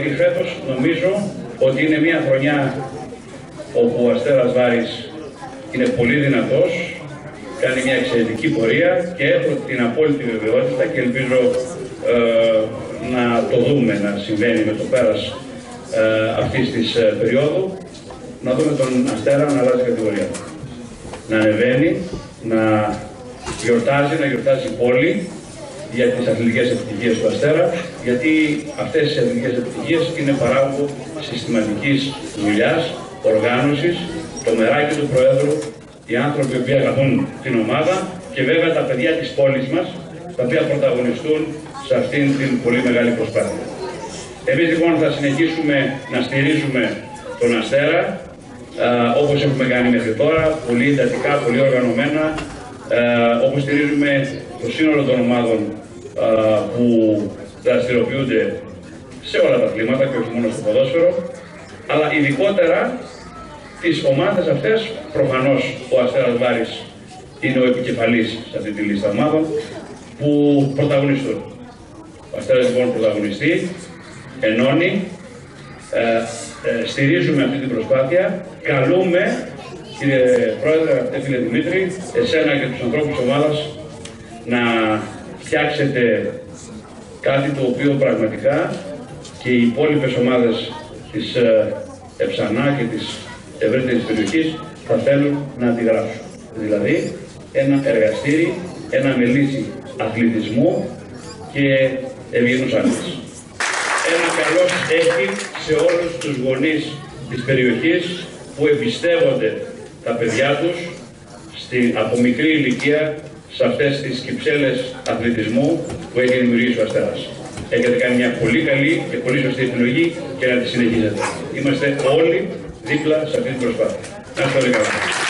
γιατί φέτος νομίζω ότι είναι μια χρονιά όπου ο Αστέρας Βάρης είναι πολύ δυνατός, κάνει μια εξαιρετική πορεία και έχω την απόλυτη βεβαιότητα και ελπίζω ε, να το δούμε να συμβαίνει με το πέρας ε, αυτής της ε, περίοδου, να δούμε τον Αστέρα να αλλάζει κατηγορία. Να ανεβαίνει, να γιορτάζει, να γιορτάζει η πόλη για τις αθλητικές επιτυχίες του Αστέρα, γιατί αυτές οι αθλητικές επιτυχίες είναι παράγωγο συστηματικής δουλειάς, οργάνωσης, το μεράκι του Προέδρου, οι άνθρωποι που αγαπούν την ομάδα και βέβαια τα παιδιά της πόλης μας, τα οποία πρωταγωνιστούν σε αυτήν την πολύ μεγάλη προσπάθεια. Εμείς λοιπόν θα συνεχίσουμε να στηρίζουμε τον Αστέρα, όπως έχουμε κάνει μέχρι τώρα, πολύ εντατικά, πολύ οργανωμένα, όπως στηρίζουμε το σύνολο των ομάδων που δραστηριοποιούνται σε όλα τα αθλήματα και όχι μόνο στο ποδόσφαιρο, αλλά ειδικότερα τις ομάδες αυτές, προφανώς ο Αστέρας Βάρης είναι ο επικεφαλής σε αυτή τη λίστα ομάδων, που πρωταγωνιστούν. Ο Αστέρας λοιπόν πρωταγωνιστεί, ενώνει, ε, ε, στηρίζουμε αυτή την προσπάθεια, καλούμε κύριε Πρόεδρε, φίλε Δημήτρη, εσένα και τους ανθρώπους της ομάδας να φτιάξετε κάτι το οποίο πραγματικά και οι υπόλοιπες ομάδες της ε, Εψανά και της ευρύτερης περιοχής θα θέλουν να αντιγράψουν. Δηλαδή ένα εργαστήρι, ένα μελίσι αθλητισμού και ευγενούς άντρες. Ένα καλός έχει σε όλους τους γονείς της περιοχής που εμπιστεύονται τα παιδιά τους στη, από μικρή ηλικία σε αυτές τις κυψέλες αθλητισμού που έχει δημιουργήσει ο Αστέρας. Έχετε κάνει μια πολύ καλή και πολύ σωστή επιλογή και να τη συνεχίζετε. Είμαστε όλοι δίπλα σε αυτή την προσπάθεια. Να είστε όλοι καλά.